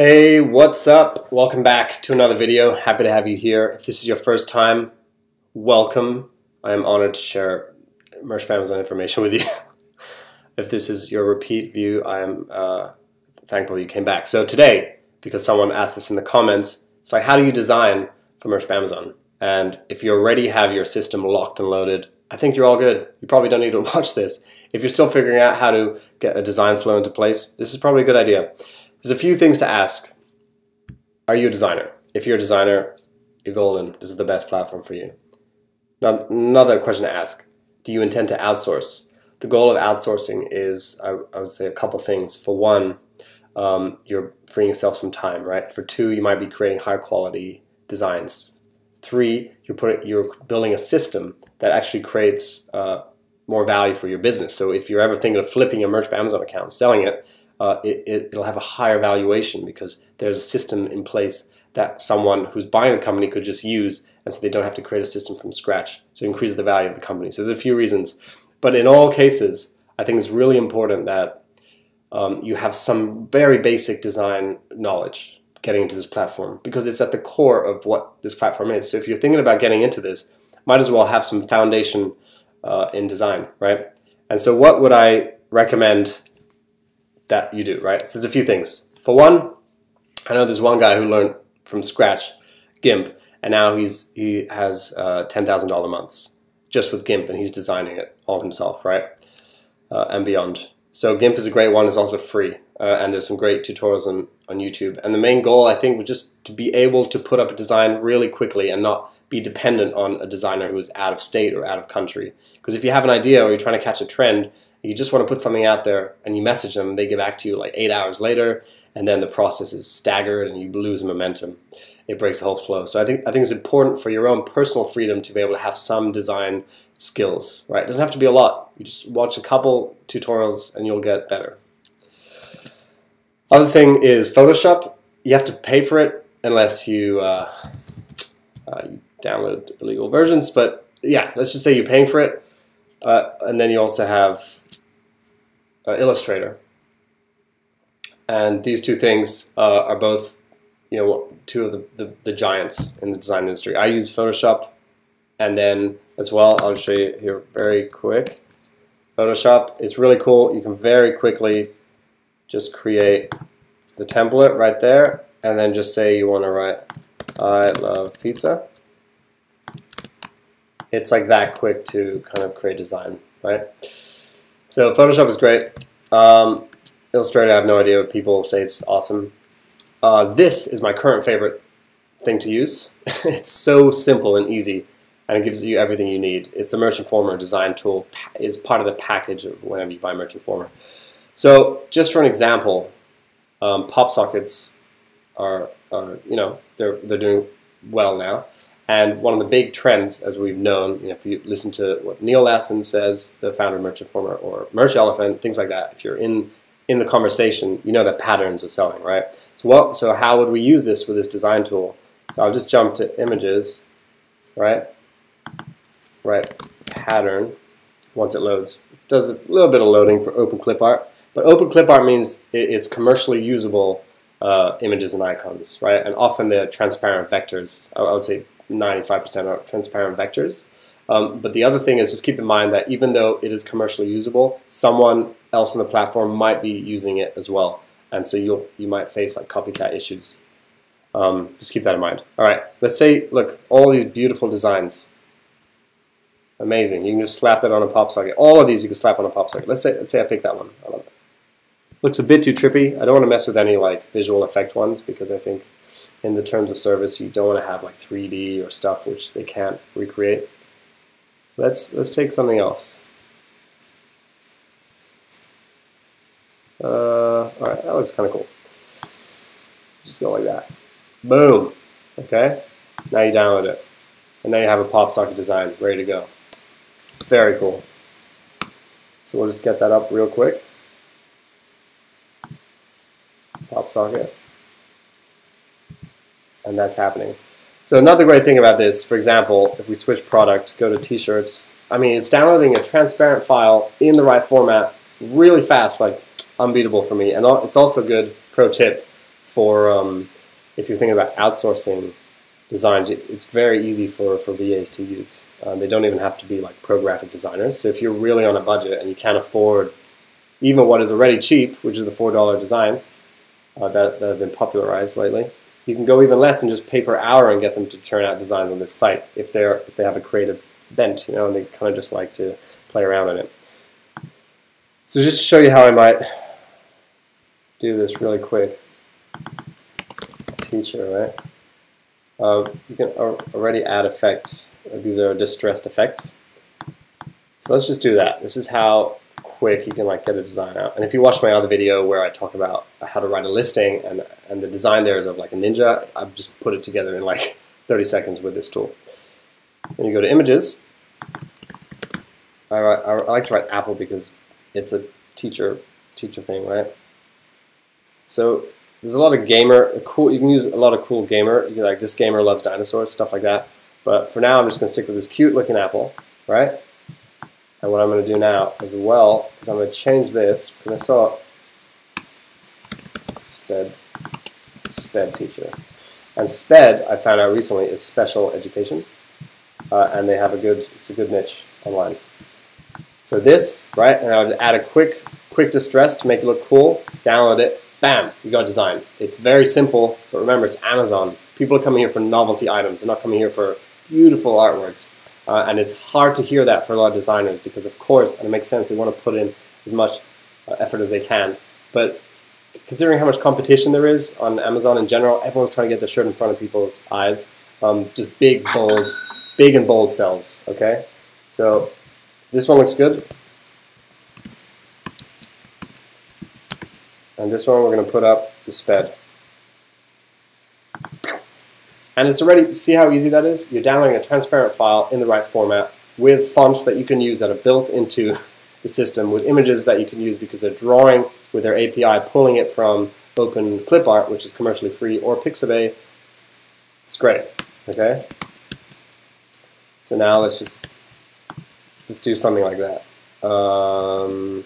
Hey, what's up? Welcome back to another video. Happy to have you here. If this is your first time, welcome. I am honored to share Merch Amazon information with you. if this is your repeat view, I am uh, thankful you came back. So today, because someone asked this in the comments, it's like, how do you design for Merch Amazon? And if you already have your system locked and loaded, I think you're all good. You probably don't need to watch this. If you're still figuring out how to get a design flow into place, this is probably a good idea. There's a few things to ask. Are you a designer? If you're a designer, you're golden. This is the best platform for you. Now, another question to ask. Do you intend to outsource? The goal of outsourcing is, I, I would say, a couple things. For one, um, you're freeing yourself some time, right? For two, you might be creating high quality designs. Three, you're, putting, you're building a system that actually creates uh, more value for your business. So if you're ever thinking of flipping your merch by Amazon account, selling it, uh, it, will have a higher valuation because there's a system in place that someone who's buying the company could just use, and so they don't have to create a system from scratch. So it increases the value of the company. So there's a few reasons. But in all cases, I think it's really important that um, you have some very basic design knowledge getting into this platform because it's at the core of what this platform is. So if you're thinking about getting into this, might as well have some foundation uh, in design, right? And so what would I recommend that you do, right? So there's a few things. For one, I know there's one guy who learned from scratch GIMP, and now he's he has uh, ten thousand dollar months just with GIMP, and he's designing it all himself, right, uh, and beyond. So GIMP is a great one. It's also free, uh, and there's some great tutorials on on YouTube. And the main goal, I think, was just to be able to put up a design really quickly and not be dependent on a designer who is out of state or out of country. Because if you have an idea or you're trying to catch a trend, you just want to put something out there and you message them, they get back to you like eight hours later, and then the process is staggered and you lose momentum. It breaks the whole flow. So I think I think it's important for your own personal freedom to be able to have some design skills, right? It doesn't have to be a lot. You just watch a couple tutorials and you'll get better. Other thing is Photoshop. You have to pay for it unless you, uh, uh, download illegal versions. But yeah, let's just say you're paying for it. Uh, and then you also have uh, Illustrator. And these two things uh, are both, you know, two of the, the, the, giants in the design industry. I use Photoshop, and then as well, I'll show you here very quick. Photoshop is really cool. You can very quickly just create the template right there, and then just say you want to write, I love pizza. It's like that quick to kind of create design, right? So Photoshop is great. Um, Illustrator, I have no idea what people say it's awesome. Uh, this is my current favorite thing to use. it's so simple and easy, and it gives you everything you need. It's the Merch Informer design tool. is part of the package of whenever you buy Merch Informer. So just for an example, um, pop sockets are, are, you know, they're, they're doing well now. And one of the big trends, as we've known, you know, if you listen to what Neil Lassen says, the founder of Merch Informer, or Merch Elephant, things like that, if you're in in the conversation, you know that patterns are selling, right? So what? So how would we use this with this design tool? So I'll just jump to images, right? Right, pattern. Once it loads, it does a little bit of loading for Open Clip Art, but Open Clip Art means it's commercially usable uh, images and icons, right? And often they're transparent vectors. I would say 95% are transparent vectors. Um, but the other thing is just keep in mind that even though it is commercially usable, someone else on the platform might be using it as well. And so you'll, you might face like copycat issues. Um, just keep that in mind. All right, let's say, look, all these beautiful designs. Amazing. You can just slap that on a pop socket. All of these you can slap on a pop socket. Let's say, let's say I pick that one. Looks a bit too trippy. I don't want to mess with any like visual effect ones because I think in the terms of service you don't want to have like 3D or stuff which they can't recreate. Let's let's take something else. Uh, all right, that was kind of cool. Just go like that. Boom. Okay. Now you download it, and now you have a pop socket design ready to go. It's very cool. So we'll just get that up real quick. Pop socket. And that's happening. So another great thing about this, for example, if we switch product, go to t-shirts, I mean, it's downloading a transparent file in the right format really fast, like unbeatable for me. And it's also good, pro tip, for um, if you're thinking about outsourcing designs, it's very easy for, for VAs to use. Um, they don't even have to be like pro graphic designers. So if you're really on a budget and you can't afford even what is already cheap, which is the $4 designs uh, that, that have been popularized lately, you can go even less and just pay per hour and get them to churn out designs on this site if they're if they have a creative bent, you know, and they kind of just like to play around in it. So just to show you how I might do this really quick. Teacher, right? Uh, you can already add effects. These are distressed effects. So let's just do that. This is how quick you can like get a design out. And if you watch my other video where I talk about how to write a listing and, and the design there is of like a ninja, I've just put it together in like 30 seconds with this tool. Then you go to images. I, I, I like to write Apple because it's a teacher teacher thing, right? So there's a lot of gamer, cool. You can use a lot of cool gamer. You like this gamer loves dinosaurs, stuff like that. But for now, I'm just gonna stick with this cute looking apple, right? And what I'm gonna do now as well is I'm gonna change this because I saw SPED, SPED teacher. And SPED, I found out recently, is special education. Uh, and they have a good, it's a good niche online. So this, right, and I would add a quick, quick distress to make it look cool, download it, bam, you got design. It's very simple, but remember, it's Amazon. People are coming here for novelty items. They're not coming here for beautiful artworks. Uh, and it's hard to hear that for a lot of designers because, of course, and it makes sense, they want to put in as much uh, effort as they can. But considering how much competition there is on Amazon in general, everyone's trying to get their shirt in front of people's eyes. Um, just big, bold, big and bold sells, okay? So this one looks good. And this one we're going to put up the sped. And it's already, see how easy that is? You're downloading a transparent file in the right format with fonts that you can use that are built into the system, with images that you can use because they're drawing with their API, pulling it from Open Clip Art, which is commercially free, or Pixabay. It's great, okay? So now let's just, just do something like that. Um,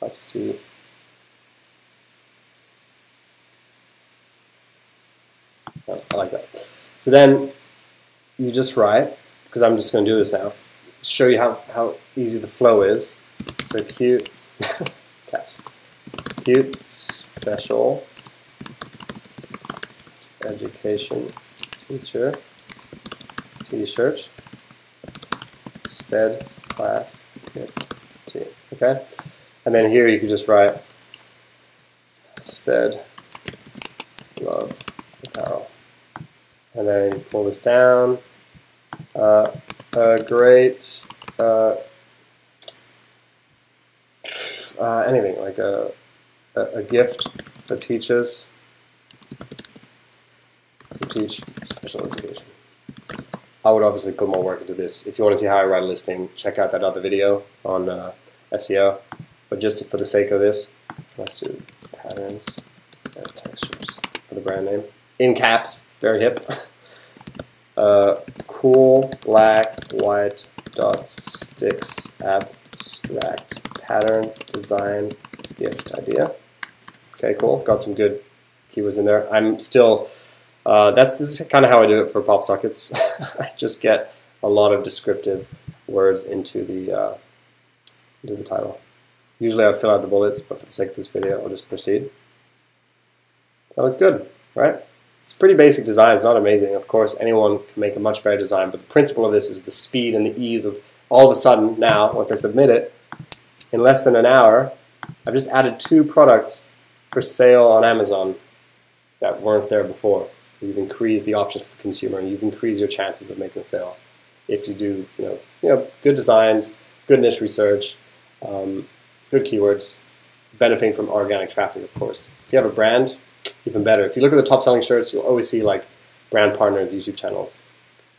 hard to see. I like that. So then you just write, because I'm just going to do this now, show you how, how easy the flow is. So cute, caps, cute special education teacher t-shirt sped class T. okay and then here you can just write sped love. And then pull this down. Uh, a great uh, uh, anything like a, a, a gift that teaches to teach special education. I would obviously put more work into this. If you want to see how I write a listing, check out that other video on uh, SEO. But just for the sake of this, let's do patterns and textures for the brand name. In caps, very hip. Uh, cool black white dot sticks abstract pattern design gift idea. Okay, cool. Got some good keywords in there. I'm still, uh, that's this is kind of how I do it for pop sockets. I just get a lot of descriptive words into the uh, into the title. Usually I'd fill out the bullets, but for the sake of this video, I'll just proceed. That looks good, right? It's pretty basic design. It's not amazing. Of course, anyone can make a much better design, but the principle of this is the speed and the ease of all of a sudden now, once I submit it, in less than an hour, I've just added two products for sale on Amazon that weren't there before. You've increased the options for the consumer, and you've increased your chances of making a sale if you do, you know, you know, good designs, good niche research, um, good keywords, benefiting from organic traffic, of course. If you have a brand, even better. If you look at the top selling shirts, you'll always see like brand partners YouTube channels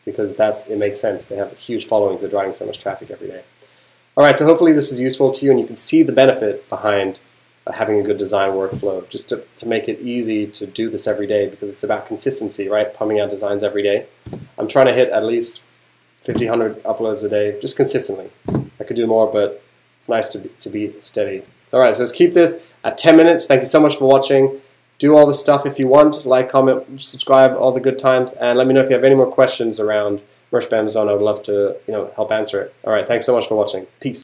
because that's it makes sense. They have huge followings. They're driving so much traffic every day. All right, so hopefully this is useful to you and you can see the benefit behind uh, having a good design workflow just to, to make it easy to do this every day because it's about consistency, right? Pumping out designs every day. I'm trying to hit at least 50, 100 uploads a day just consistently. I could do more, but it's nice to be, to be steady. So all right, so let's keep this at 10 minutes. Thank you so much for watching. Do all the stuff if you want. Like, comment, subscribe, all the good times. And let me know if you have any more questions around Merch Amazon. I would love to you know help answer it. All right. Thanks so much for watching. Peace.